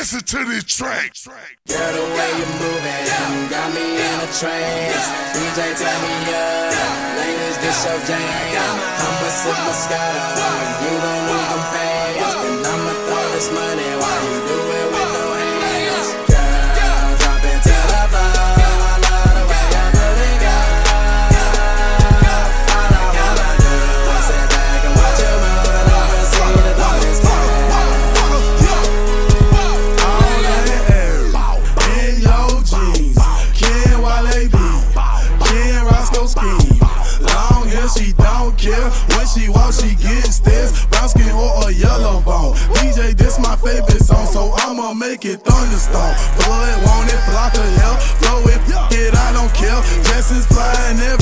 listen to this track. Girl, the way you moving, got me in a trance. DJ, tell me up, ladies, this your jam. I'ma sip Moscato, you gon' lose them fans, and I'ma throw this money while you When she walks, she gets this. Brown skin or a yellow bone. DJ, this my favorite song, so I'ma make it thunderstorm. Blood, want it, flock of hell. Flow it, it, I don't care. Jessens flying everywhere.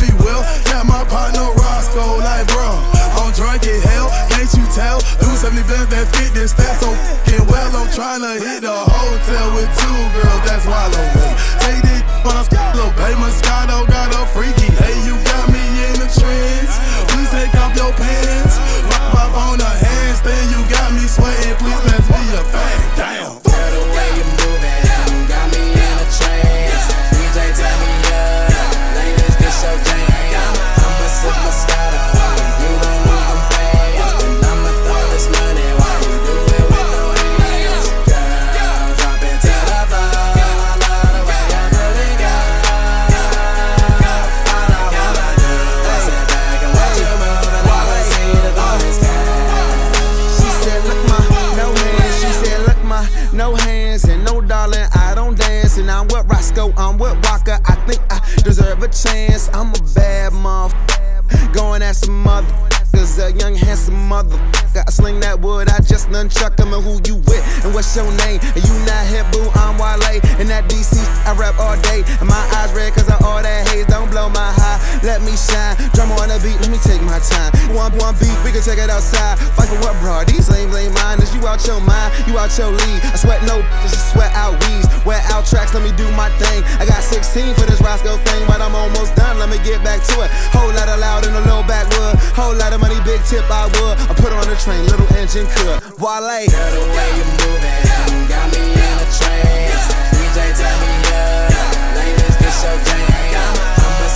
Hands and no darling. I don't dance and I'm with Roscoe. I'm with Waka. I think I deserve a chance. I'm a bad motherfucker. Going at some motherfuckers, a young handsome motherfucker. I sling that wood, I just nunchuck nunchuck 'em and who you with and what's your name? And you not hip, boo, I'm Wale. And that DC, I rap all day. And my eyes red cause of all that haze. Don't blow my high, let me shine. Drum on the beat, let me take my time. One, one beat, we can take it outside. Fight for what, bro? These lames ain't mine. You out your mind? You out your league. I sweat no, just sweat out weeds. Wear out tracks, let me do my thing. I got 16 for this Roscoe thing, but I'm almost done. Let me get back to it. Whole lot of loud in the low backwood. Whole lot of money, big tip I would. I put on the train, little engine could. Wale. Girl, the way you moving, got me in a trance. DJ, me up, ladies, this your jam.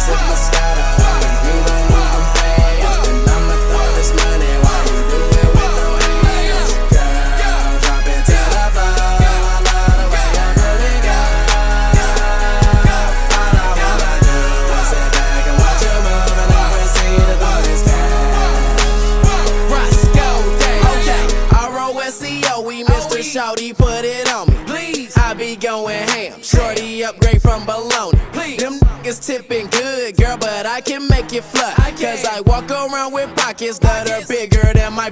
Sip Moscato, Them tipping good, girl, but I can make it flush. Cause I walk around with pockets that are bigger than my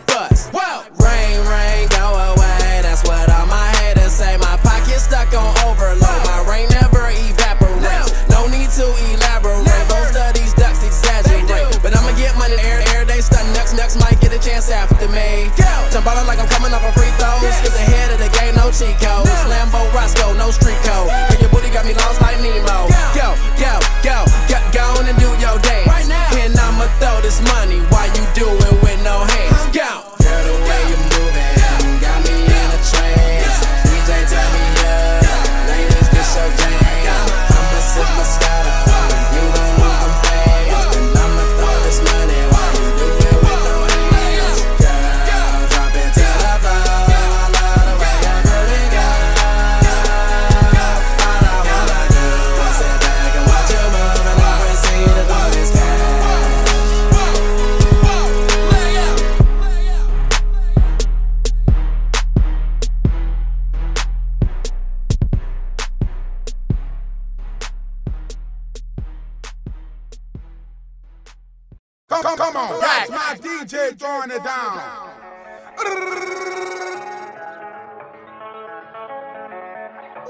Come, come, come on. That's my DJ throwing it down.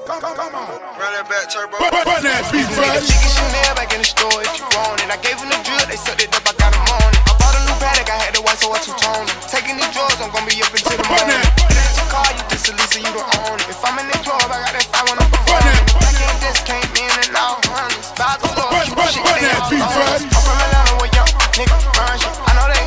Come, come, come on. Run that back turbo. Run, run that beat, Nigga, right? chicken Chanel back in the store if you want it. I gave him the drill, they sucked it up, I got him on it. I bought a new Patek, I had the white, so I two-toned it. Taking these drugs, I'm gonna be up until the Run morning. that. It's your car, you just a Lisa, you don't own it. If I'm in the club, I got that fire when I'm performing. I can't just came in and out hundreds. Five to love, Run, keep shit run stay that on beat, I know they